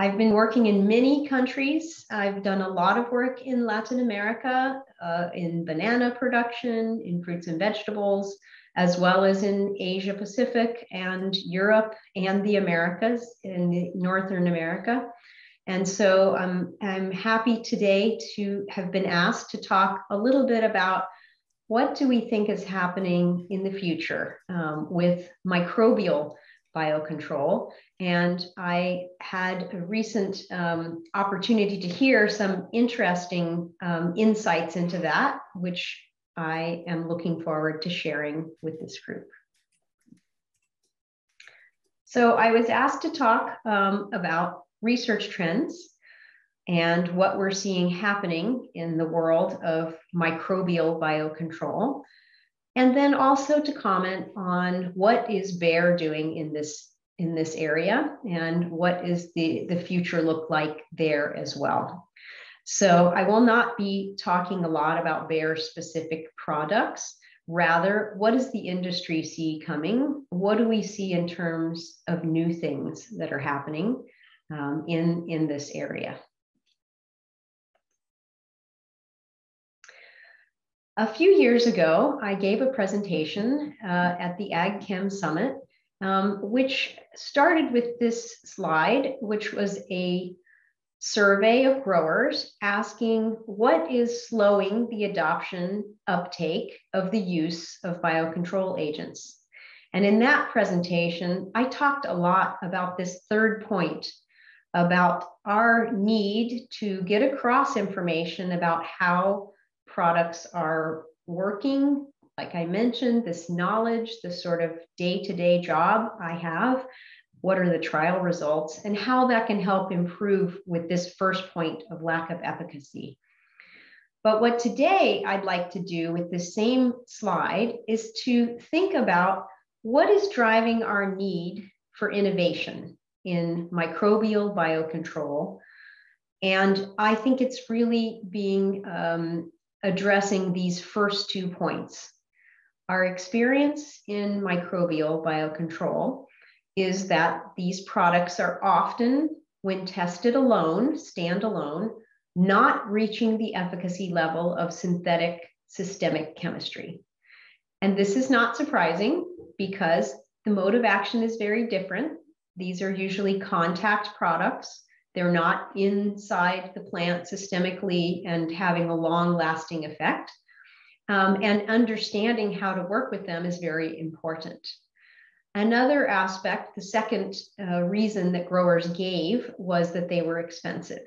I've been working in many countries. I've done a lot of work in Latin America, uh, in banana production, in fruits and vegetables, as well as in Asia Pacific and Europe and the Americas, in Northern America. And so um, I'm happy today to have been asked to talk a little bit about what do we think is happening in the future um, with microbial biocontrol. And I had a recent um, opportunity to hear some interesting um, insights into that, which I am looking forward to sharing with this group. So I was asked to talk um, about research trends and what we're seeing happening in the world of microbial biocontrol. And then also to comment on what is Bayer doing in this in this area and what is the, the future look like there as well. So I will not be talking a lot about Bayer specific products. Rather, what does the industry see coming? What do we see in terms of new things that are happening um, in, in this area? A few years ago, I gave a presentation uh, at the Ag Chem Summit, um, which started with this slide, which was a survey of growers asking what is slowing the adoption uptake of the use of biocontrol agents. And in that presentation, I talked a lot about this third point about our need to get across information about how products are working. Like I mentioned, this knowledge, this sort of day to day job I have, what are the trial results, and how that can help improve with this first point of lack of efficacy. But what today I'd like to do with the same slide is to think about what is driving our need for innovation in microbial biocontrol. And I think it's really being um, addressing these first two points. Our experience in microbial biocontrol is that these products are often, when tested alone, standalone, not reaching the efficacy level of synthetic systemic chemistry. And this is not surprising because the mode of action is very different. These are usually contact products they're not inside the plant systemically and having a long lasting effect. Um, and understanding how to work with them is very important. Another aspect, the second uh, reason that growers gave was that they were expensive.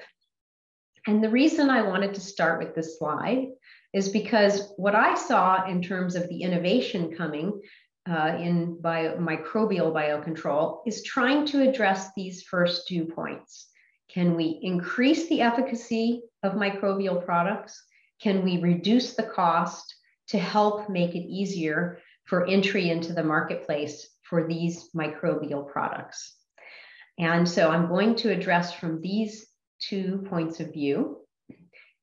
And the reason I wanted to start with this slide is because what I saw in terms of the innovation coming uh, in bio, microbial biocontrol is trying to address these first two points. Can we increase the efficacy of microbial products? Can we reduce the cost to help make it easier for entry into the marketplace for these microbial products? And so I'm going to address from these two points of view.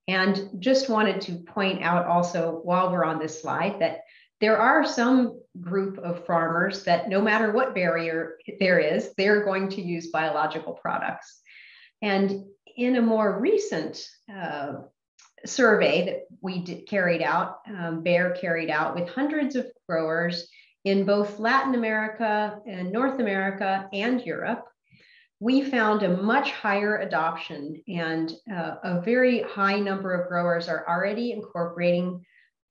And just wanted to point out also while we're on this slide that there are some group of farmers that no matter what barrier there is, they're going to use biological products. And in a more recent uh, survey that we did, carried out, um, Bayer carried out with hundreds of growers in both Latin America and North America and Europe, we found a much higher adoption and uh, a very high number of growers are already incorporating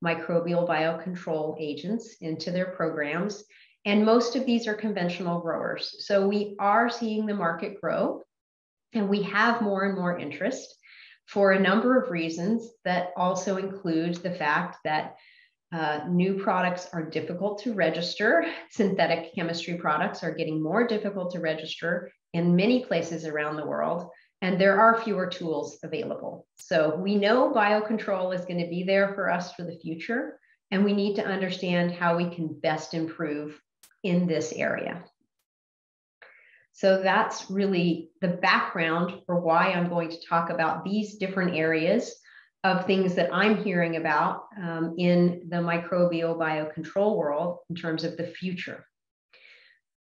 microbial biocontrol agents into their programs. And most of these are conventional growers. So we are seeing the market grow. And we have more and more interest for a number of reasons that also include the fact that uh, new products are difficult to register. Synthetic chemistry products are getting more difficult to register in many places around the world, and there are fewer tools available. So we know biocontrol is going to be there for us for the future, and we need to understand how we can best improve in this area. So that's really the background for why I'm going to talk about these different areas of things that I'm hearing about um, in the microbial biocontrol world in terms of the future.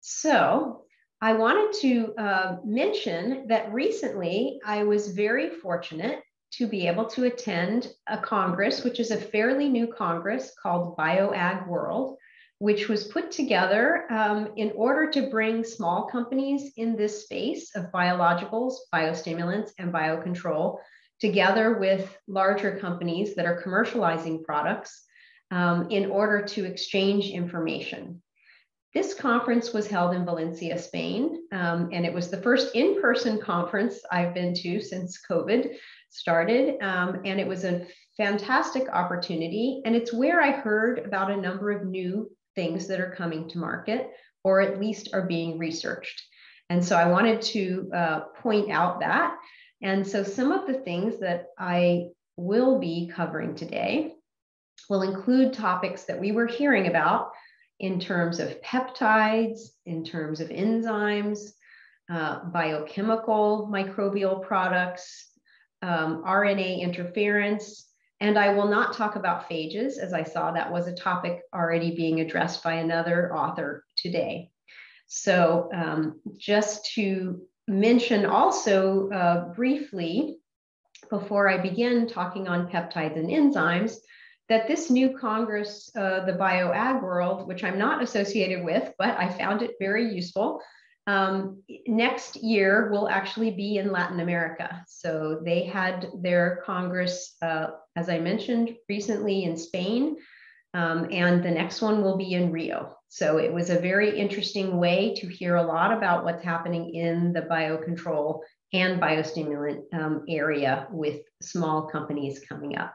So I wanted to uh, mention that recently I was very fortunate to be able to attend a Congress, which is a fairly new Congress called BioAg World, which was put together um, in order to bring small companies in this space of biologicals, biostimulants, and biocontrol together with larger companies that are commercializing products um, in order to exchange information. This conference was held in Valencia, Spain, um, and it was the first in person conference I've been to since COVID started. Um, and it was a fantastic opportunity. And it's where I heard about a number of new things that are coming to market or at least are being researched. And so I wanted to uh, point out that. And so some of the things that I will be covering today will include topics that we were hearing about in terms of peptides, in terms of enzymes, uh, biochemical microbial products, um, RNA interference, and I will not talk about phages, as I saw that was a topic already being addressed by another author today. So um, just to mention also uh, briefly, before I begin talking on peptides and enzymes, that this new Congress, uh, the BioAg World, which I'm not associated with, but I found it very useful, um, next year will actually be in Latin America. So they had their Congress, uh, as I mentioned recently, in Spain, um, and the next one will be in Rio. So it was a very interesting way to hear a lot about what's happening in the biocontrol and biostimulant um, area with small companies coming up.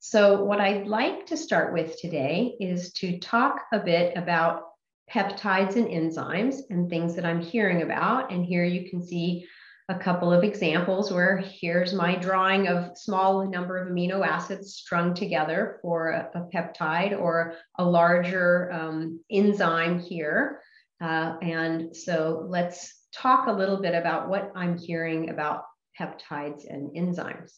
So what I'd like to start with today is to talk a bit about peptides and enzymes and things that I'm hearing about. And here you can see a couple of examples where here's my drawing of small number of amino acids strung together for a, a peptide or a larger um, enzyme here. Uh, and so let's talk a little bit about what I'm hearing about peptides and enzymes.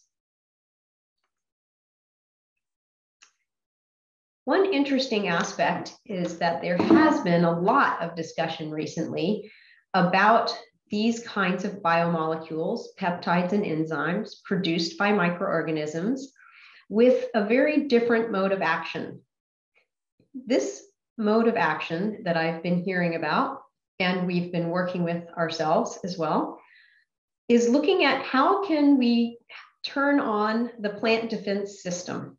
One interesting aspect is that there has been a lot of discussion recently about these kinds of biomolecules, peptides and enzymes produced by microorganisms with a very different mode of action. This mode of action that I've been hearing about, and we've been working with ourselves as well, is looking at how can we turn on the plant defense system.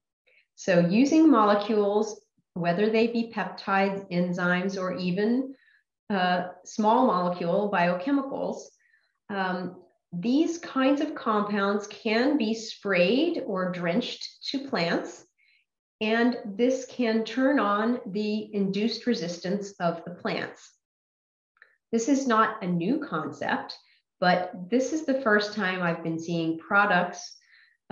So using molecules, whether they be peptides, enzymes, or even uh, small molecule biochemicals, um, these kinds of compounds can be sprayed or drenched to plants, and this can turn on the induced resistance of the plants. This is not a new concept, but this is the first time I've been seeing products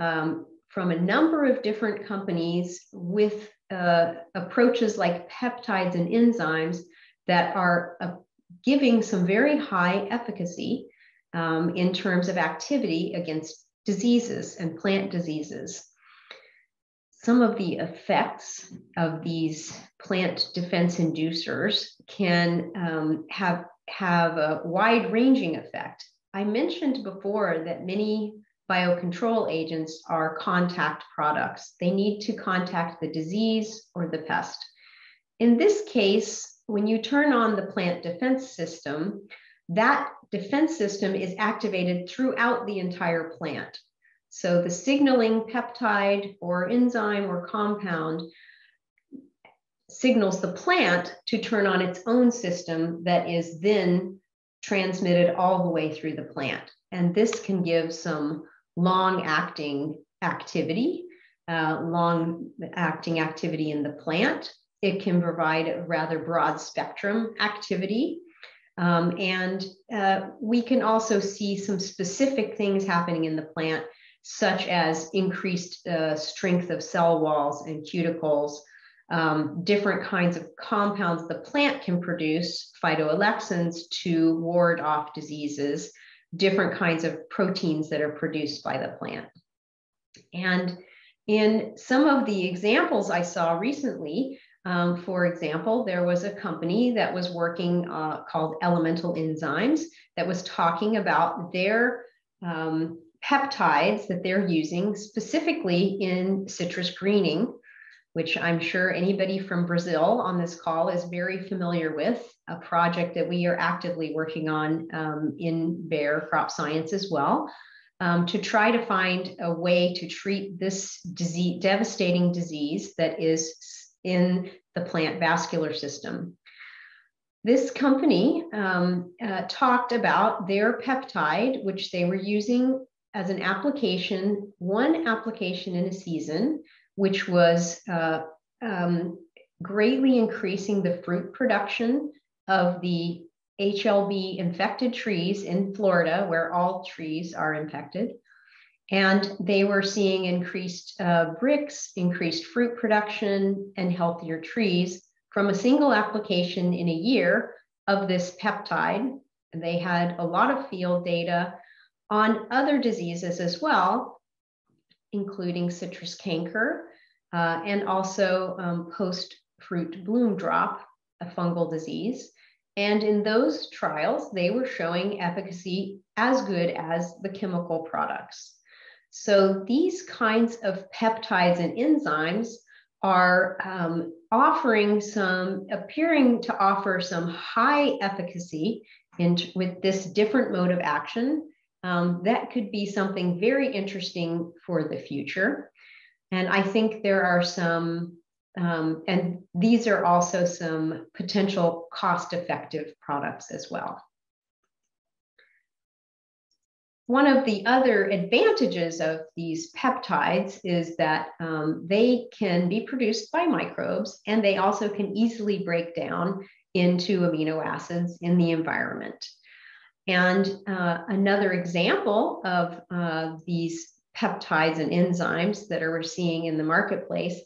um, from a number of different companies with uh, approaches like peptides and enzymes that are uh, giving some very high efficacy um, in terms of activity against diseases and plant diseases. Some of the effects of these plant defense inducers can um, have, have a wide ranging effect. I mentioned before that many biocontrol agents are contact products. They need to contact the disease or the pest. In this case, when you turn on the plant defense system, that defense system is activated throughout the entire plant. So the signaling peptide or enzyme or compound signals the plant to turn on its own system that is then transmitted all the way through the plant. And this can give some long acting activity, uh, long acting activity in the plant. It can provide a rather broad spectrum activity. Um, and uh, we can also see some specific things happening in the plant, such as increased uh, strength of cell walls and cuticles, um, different kinds of compounds the plant can produce, phytoalexins, to ward off diseases, different kinds of proteins that are produced by the plant. And in some of the examples I saw recently, um, for example, there was a company that was working uh, called Elemental Enzymes that was talking about their um, peptides that they're using specifically in citrus greening, which I'm sure anybody from Brazil on this call is very familiar with, a project that we are actively working on um, in Bayer Crop Science as well um, to try to find a way to treat this disease, devastating disease that is in the plant vascular system. This company um, uh, talked about their peptide, which they were using as an application, one application in a season, which was uh, um, greatly increasing the fruit production of the HLB infected trees in Florida, where all trees are infected. And they were seeing increased uh, Brix, increased fruit production, and healthier trees from a single application in a year of this peptide. And they had a lot of field data on other diseases as well, including citrus canker uh, and also um, post fruit bloom drop, a fungal disease. And in those trials, they were showing efficacy as good as the chemical products. So these kinds of peptides and enzymes are um, offering some, appearing to offer some high efficacy in, with this different mode of action. Um, that could be something very interesting for the future. And I think there are some um, and these are also some potential cost effective products as well. One of the other advantages of these peptides is that um, they can be produced by microbes and they also can easily break down into amino acids in the environment. And uh, another example of uh, these peptides and enzymes that are we're seeing in the marketplace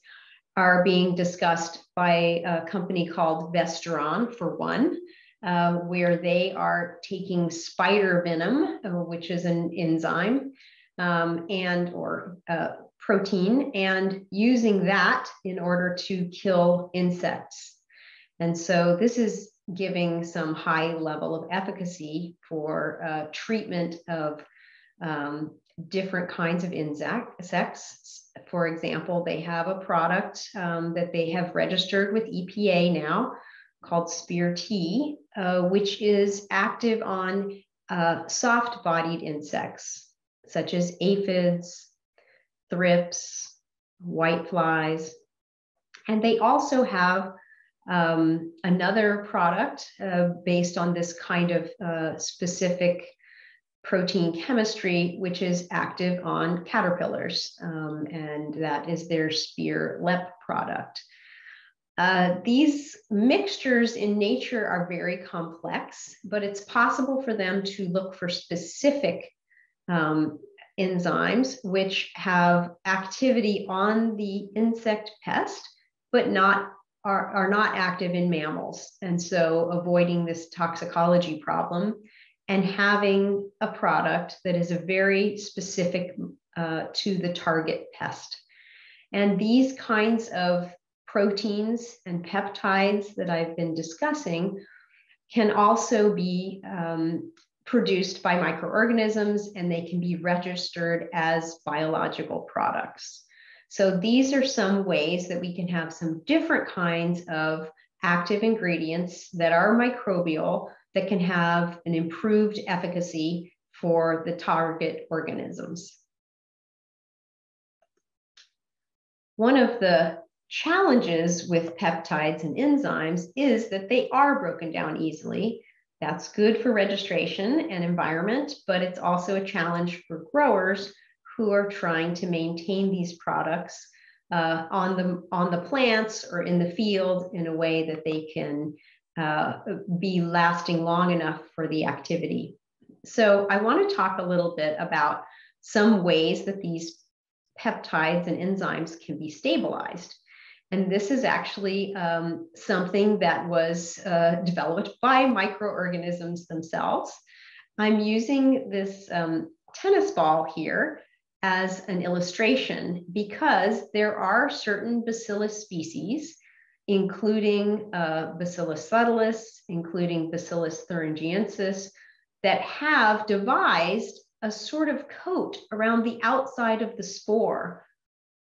are being discussed by a company called Vestaron, for one, uh, where they are taking spider venom, uh, which is an enzyme um, and or uh, protein, and using that in order to kill insects. And so this is giving some high level of efficacy for uh, treatment of um, different kinds of insects. For example, they have a product um, that they have registered with EPA now called Spear T, uh, which is active on uh, soft bodied insects such as aphids, thrips, whiteflies. And they also have um, another product uh, based on this kind of uh, specific protein chemistry, which is active on caterpillars, um, and that is their spear lep product. Uh, these mixtures in nature are very complex, but it's possible for them to look for specific um, enzymes which have activity on the insect pest, but not are, are not active in mammals. And so avoiding this toxicology problem and having a product that is a very specific uh, to the target pest. And these kinds of proteins and peptides that I've been discussing can also be um, produced by microorganisms and they can be registered as biological products. So these are some ways that we can have some different kinds of active ingredients that are microbial that can have an improved efficacy for the target organisms. One of the challenges with peptides and enzymes is that they are broken down easily. That's good for registration and environment, but it's also a challenge for growers who are trying to maintain these products uh, on, the, on the plants or in the field in a way that they can uh, be lasting long enough for the activity. So I want to talk a little bit about some ways that these peptides and enzymes can be stabilized. And this is actually um, something that was uh, developed by microorganisms themselves. I'm using this um, tennis ball here as an illustration because there are certain bacillus species, including uh, Bacillus subtilis, including Bacillus thuringiensis, that have devised a sort of coat around the outside of the spore.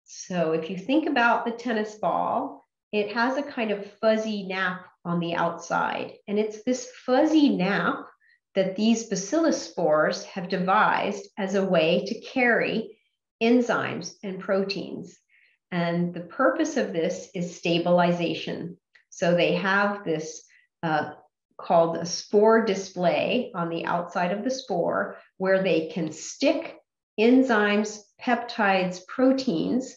So if you think about the tennis ball, it has a kind of fuzzy nap on the outside. And it's this fuzzy nap that these bacillus spores have devised as a way to carry enzymes and proteins. And the purpose of this is stabilization. So they have this uh, called a spore display on the outside of the spore where they can stick enzymes, peptides, proteins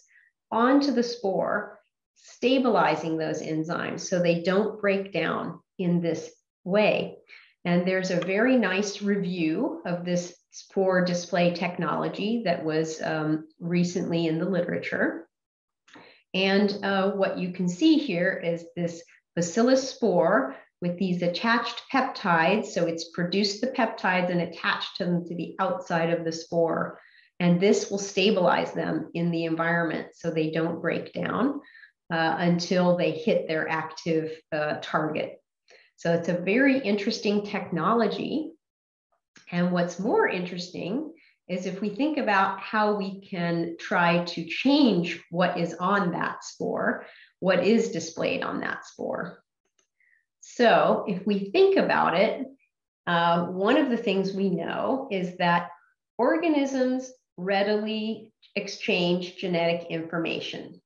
onto the spore, stabilizing those enzymes so they don't break down in this way. And there's a very nice review of this spore display technology that was um, recently in the literature. And uh, what you can see here is this bacillus spore with these attached peptides. So it's produced the peptides and attached them to the outside of the spore. And this will stabilize them in the environment so they don't break down uh, until they hit their active uh, target. So it's a very interesting technology. And what's more interesting is if we think about how we can try to change what is on that spore, what is displayed on that spore. So if we think about it, uh, one of the things we know is that organisms readily exchange genetic information.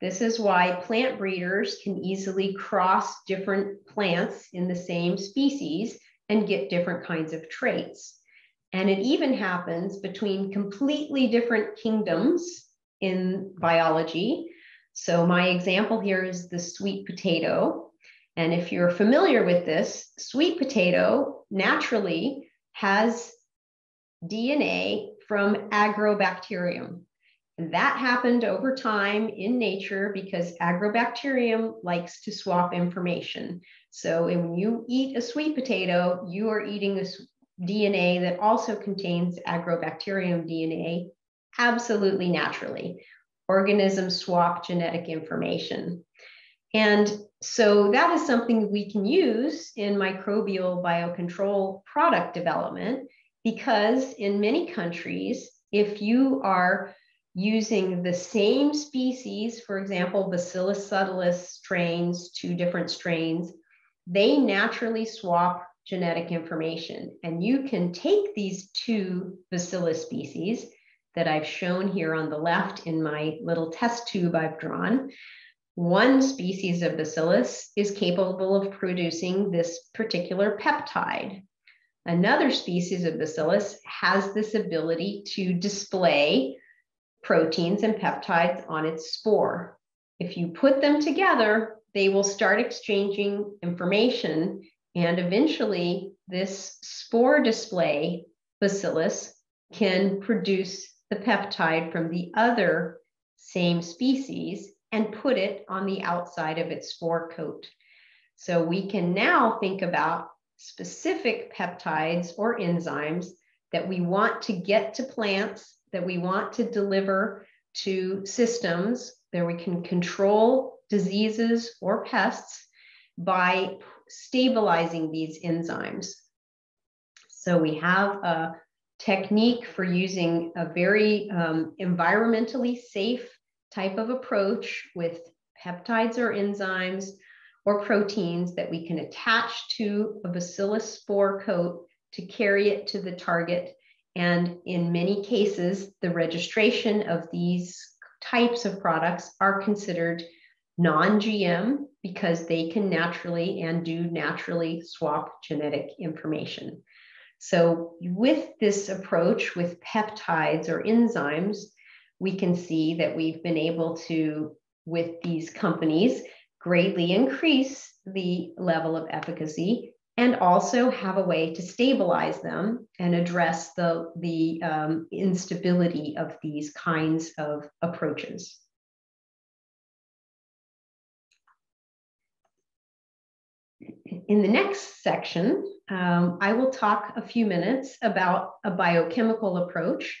This is why plant breeders can easily cross different plants in the same species and get different kinds of traits. And it even happens between completely different kingdoms in biology. So, my example here is the sweet potato. And if you're familiar with this, sweet potato naturally has DNA from Agrobacterium. That happened over time in nature because Agrobacterium likes to swap information. So when you eat a sweet potato, you are eating a DNA that also contains Agrobacterium DNA absolutely naturally. Organisms swap genetic information. And so that is something we can use in microbial biocontrol product development because in many countries, if you are using the same species, for example, Bacillus subtilis strains, two different strains, they naturally swap genetic information. And you can take these two Bacillus species that I've shown here on the left in my little test tube I've drawn, one species of bacillus is capable of producing this particular peptide. Another species of bacillus has this ability to display proteins and peptides on its spore. If you put them together, they will start exchanging information, and eventually, this spore display bacillus can produce the peptide from the other same species and put it on the outside of its spore coat. So we can now think about specific peptides or enzymes that we want to get to plants, that we want to deliver to systems, that we can control diseases or pests by stabilizing these enzymes. So we have a technique for using a very um, environmentally safe type of approach with peptides or enzymes or proteins that we can attach to a bacillus spore coat to carry it to the target. And in many cases, the registration of these types of products are considered non GM because they can naturally and do naturally swap genetic information. So, with this approach with peptides or enzymes, we can see that we've been able to, with these companies, greatly increase the level of efficacy and also have a way to stabilize them and address the, the um, instability of these kinds of approaches. In the next section, um, I will talk a few minutes about a biochemical approach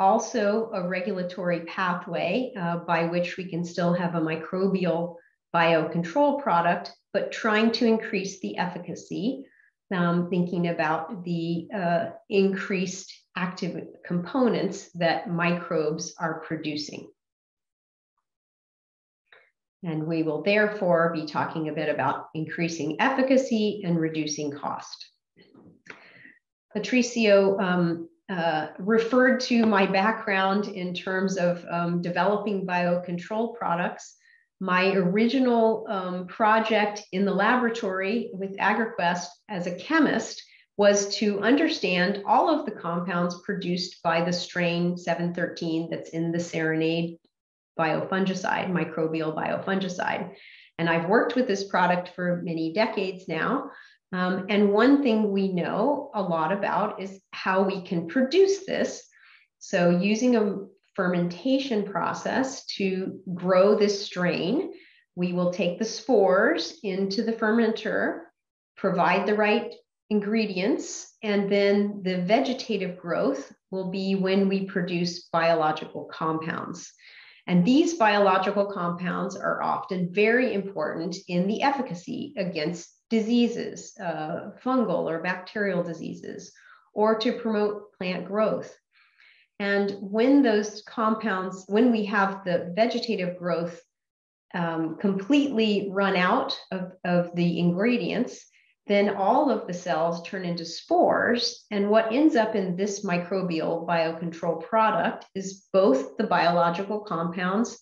also a regulatory pathway uh, by which we can still have a microbial biocontrol product, but trying to increase the efficacy, um, thinking about the uh, increased active components that microbes are producing. And we will therefore be talking a bit about increasing efficacy and reducing cost. Patricio um, uh, referred to my background in terms of um, developing biocontrol products. My original um, project in the laboratory with AgraQuest as a chemist was to understand all of the compounds produced by the strain 713 that's in the Serenade biofungicide, microbial biofungicide. And I've worked with this product for many decades now. Um, and one thing we know a lot about is how we can produce this. So, using a fermentation process to grow this strain, we will take the spores into the fermenter, provide the right ingredients, and then the vegetative growth will be when we produce biological compounds. And these biological compounds are often very important in the efficacy against diseases, uh, fungal or bacterial diseases, or to promote plant growth. And when those compounds, when we have the vegetative growth um, completely run out of, of the ingredients, then all of the cells turn into spores. And what ends up in this microbial biocontrol product is both the biological compounds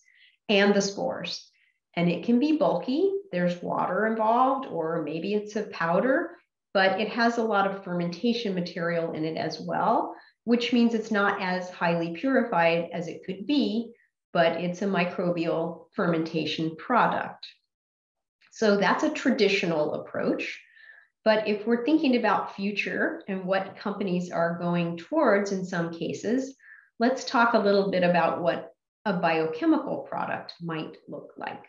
and the spores. And it can be bulky, there's water involved, or maybe it's a powder, but it has a lot of fermentation material in it as well, which means it's not as highly purified as it could be, but it's a microbial fermentation product. So that's a traditional approach. But if we're thinking about future and what companies are going towards in some cases, let's talk a little bit about what a biochemical product might look like.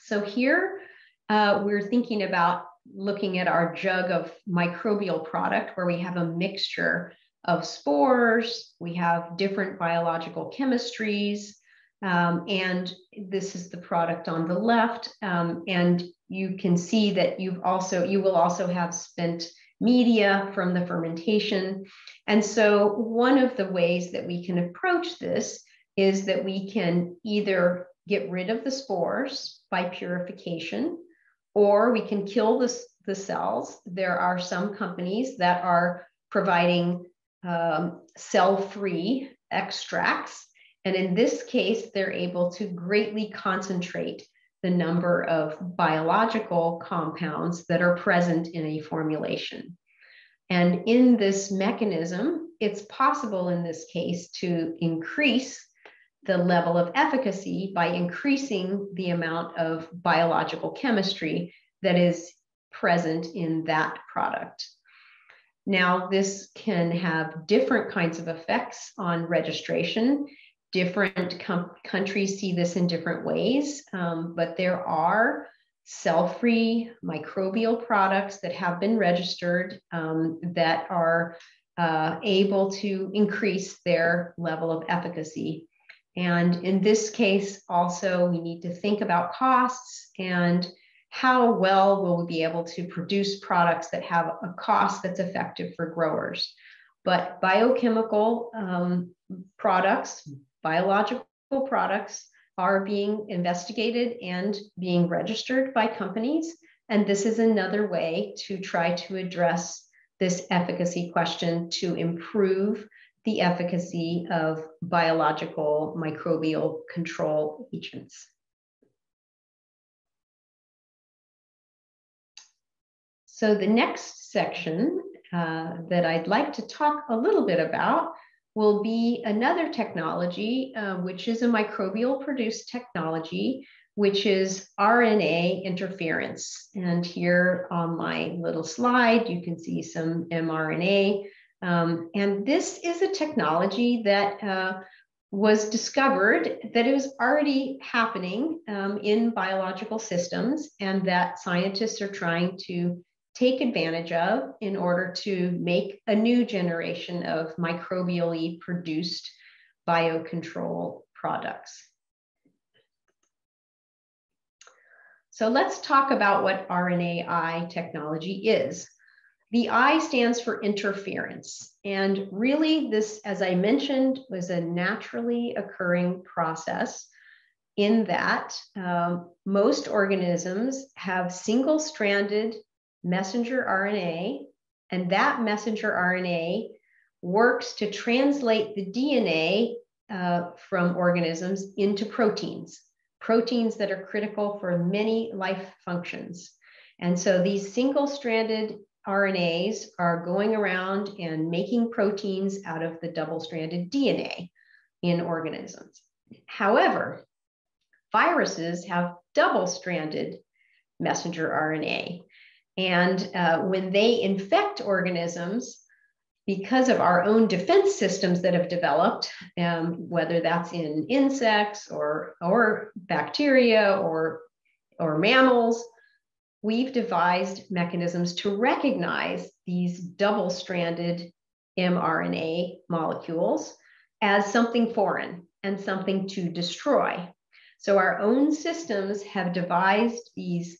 So here uh, we're thinking about looking at our jug of microbial product where we have a mixture of spores, we have different biological chemistries, um, and this is the product on the left. Um, and you can see that you've also, you will also have spent media from the fermentation. And so one of the ways that we can approach this is that we can either get rid of the spores by purification, or we can kill the, the cells. There are some companies that are providing um, cell-free extracts and in this case, they're able to greatly concentrate the number of biological compounds that are present in a formulation. And in this mechanism, it's possible in this case to increase the level of efficacy by increasing the amount of biological chemistry that is present in that product. Now, this can have different kinds of effects on registration different com- countries see this in different ways, um, but there are cell-free microbial products that have been registered um, that are uh, able to increase their level of efficacy. And in this case, also, we need to think about costs and how well will we be able to produce products that have a cost that's effective for growers. But biochemical um, products, biological products are being investigated and being registered by companies. And this is another way to try to address this efficacy question to improve the efficacy of biological microbial control agents. So the next section uh, that I'd like to talk a little bit about will be another technology, uh, which is a microbial produced technology, which is RNA interference. And here on my little slide, you can see some mRNA. Um, and this is a technology that uh, was discovered that it was already happening um, in biological systems and that scientists are trying to take advantage of in order to make a new generation of microbially produced biocontrol products. So let's talk about what RNAi technology is. The I stands for interference. And really, this, as I mentioned, was a naturally occurring process in that um, most organisms have single stranded messenger RNA, and that messenger RNA works to translate the DNA uh, from organisms into proteins proteins that are critical for many life functions. And so these single stranded RNAs are going around and making proteins out of the double stranded DNA in organisms. However, viruses have double stranded messenger RNA. And uh, when they infect organisms, because of our own defense systems that have developed, um, whether that's in insects or, or bacteria or, or mammals, we've devised mechanisms to recognize these double stranded mRNA molecules as something foreign and something to destroy. So our own systems have devised these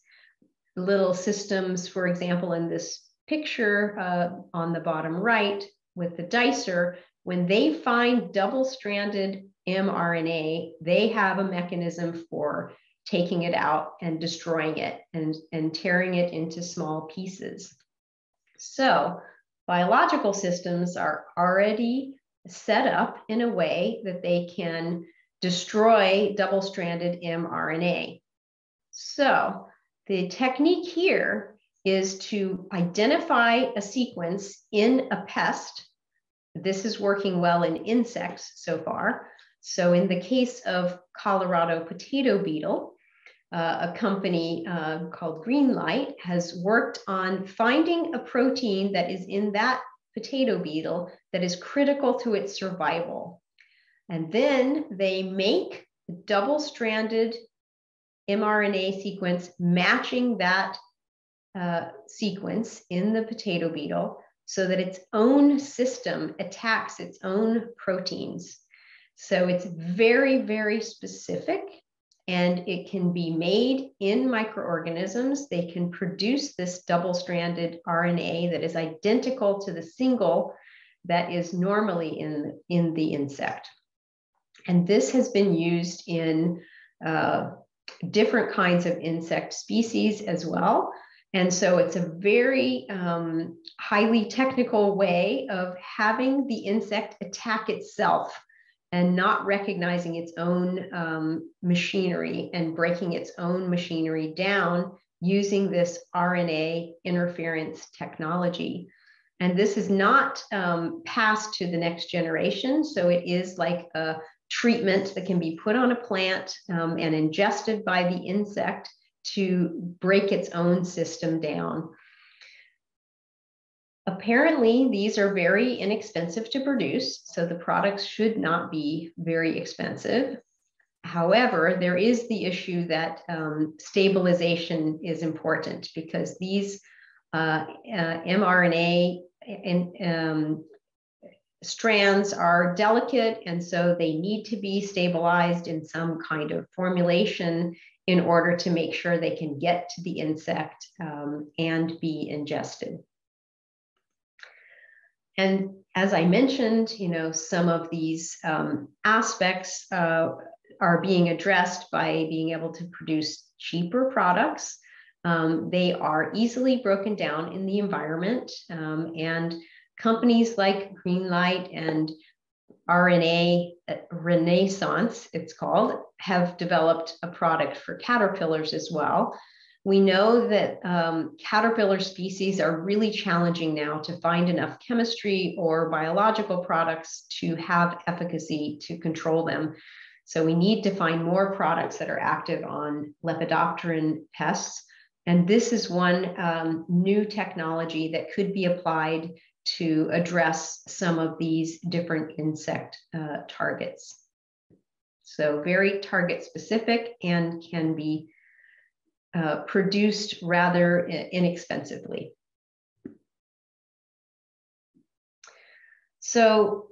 little systems, for example, in this picture uh, on the bottom right with the dicer, when they find double stranded mRNA, they have a mechanism for taking it out and destroying it and, and tearing it into small pieces. So, biological systems are already set up in a way that they can destroy double stranded mRNA. So, the technique here is to identify a sequence in a pest. This is working well in insects so far. So in the case of Colorado potato beetle, uh, a company uh, called Greenlight has worked on finding a protein that is in that potato beetle that is critical to its survival. And then they make double-stranded mRNA sequence matching that uh, sequence in the potato beetle so that its own system attacks its own proteins. So it's very, very specific and it can be made in microorganisms. They can produce this double stranded RNA that is identical to the single that is normally in, in the insect. And this has been used in uh, different kinds of insect species as well. And so it's a very um, highly technical way of having the insect attack itself and not recognizing its own um, machinery and breaking its own machinery down using this RNA interference technology. And this is not um, passed to the next generation. So it is like a treatment that can be put on a plant um, and ingested by the insect to break its own system down. Apparently, these are very inexpensive to produce, so the products should not be very expensive. However, there is the issue that um, stabilization is important because these uh, uh, mRNA in, um, strands are delicate, and so they need to be stabilized in some kind of formulation in order to make sure they can get to the insect um, and be ingested. And as I mentioned, you know, some of these um, aspects uh, are being addressed by being able to produce cheaper products. Um, they are easily broken down in the environment um, and companies like Greenlight and RNA uh, Renaissance, it's called, have developed a product for caterpillars as well. We know that um, caterpillar species are really challenging now to find enough chemistry or biological products to have efficacy to control them. So we need to find more products that are active on lepidopteran pests. And this is one um, new technology that could be applied to address some of these different insect uh, targets. So very target specific and can be uh, produced rather inexpensively. So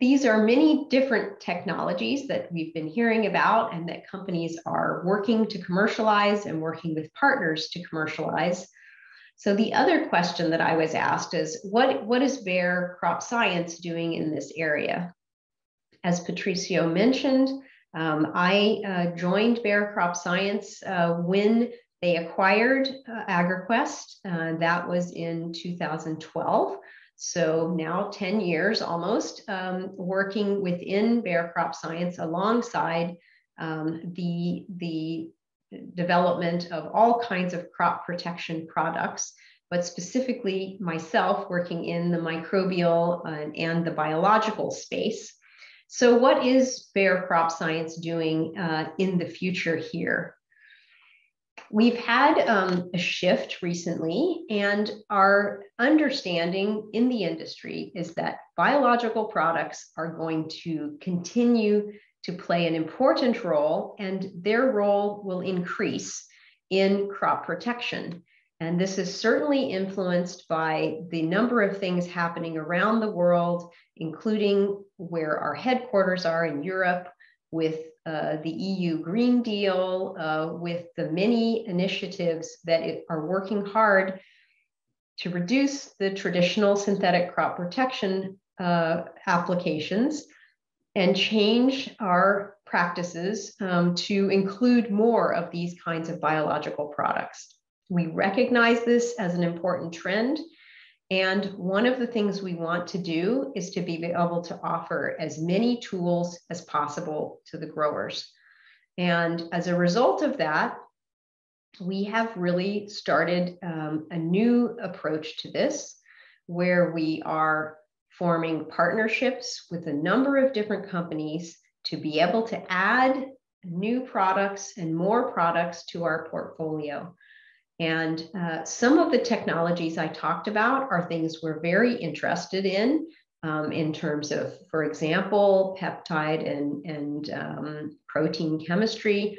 these are many different technologies that we've been hearing about and that companies are working to commercialize and working with partners to commercialize. So the other question that I was asked is, what, what is Bayer Crop Science doing in this area? As Patricio mentioned, um, I uh, joined Bayer Crop Science uh, when they acquired uh, AgraQuest. Uh, that was in 2012. So now 10 years almost um, working within Bayer Crop Science alongside um, the, the development of all kinds of crop protection products, but specifically myself working in the microbial and, and the biological space. So what is Bayer Crop Science doing uh, in the future here? We've had um, a shift recently, and our understanding in the industry is that biological products are going to continue to play an important role, and their role will increase in crop protection. And this is certainly influenced by the number of things happening around the world, including where our headquarters are in Europe, with uh, the EU Green Deal, uh, with the many initiatives that it, are working hard to reduce the traditional synthetic crop protection uh, applications and change our practices um, to include more of these kinds of biological products. We recognize this as an important trend and one of the things we want to do is to be able to offer as many tools as possible to the growers. And as a result of that, we have really started um, a new approach to this where we are forming partnerships with a number of different companies to be able to add new products and more products to our portfolio. And uh, some of the technologies I talked about are things we're very interested in, um, in terms of, for example, peptide and, and um, protein chemistry.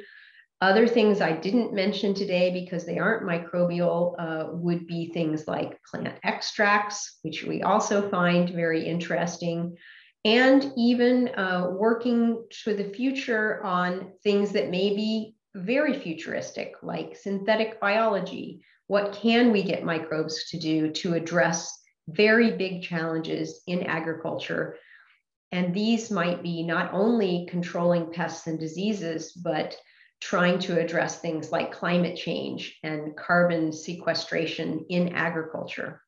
Other things I didn't mention today because they aren't microbial uh, would be things like plant extracts, which we also find very interesting, and even uh, working to the future on things that may be very futuristic, like synthetic biology. What can we get microbes to do to address very big challenges in agriculture? And these might be not only controlling pests and diseases, but trying to address things like climate change and carbon sequestration in agriculture.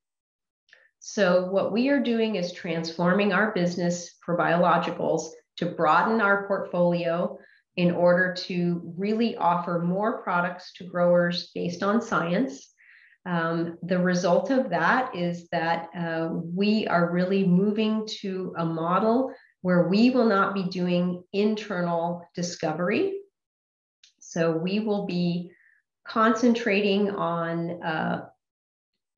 So, what we are doing is transforming our business for biologicals to broaden our portfolio in order to really offer more products to growers based on science. Um, the result of that is that uh, we are really moving to a model where we will not be doing internal discovery. So we will be concentrating on uh,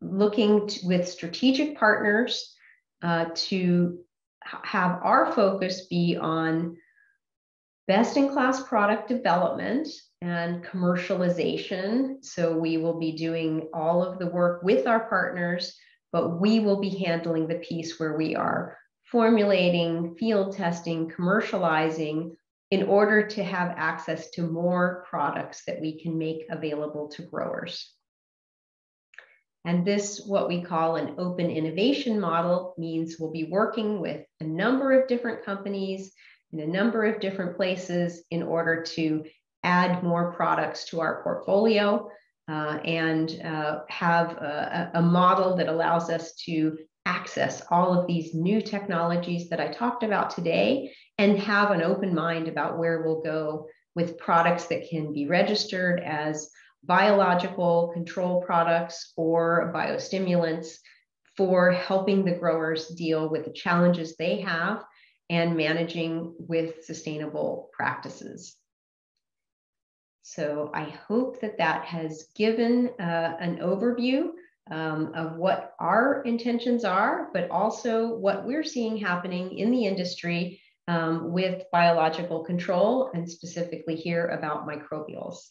looking with strategic partners uh, to have our focus be on best in class product development and commercialization. So we will be doing all of the work with our partners, but we will be handling the piece where we are formulating, field testing, commercializing in order to have access to more products that we can make available to growers. And this, what we call an open innovation model, means we'll be working with a number of different companies in a number of different places in order to add more products to our portfolio uh, and uh, have a, a, model that allows us to access all of these new technologies that I talked about today and have an open mind about where we'll go with products that can be registered as biological control products or biostimulants for helping the growers deal with the challenges they have and managing with sustainable practices. So I hope that that has given uh, an overview um, of what our intentions are, but also what we're seeing happening in the industry um, with biological control and specifically here about microbials.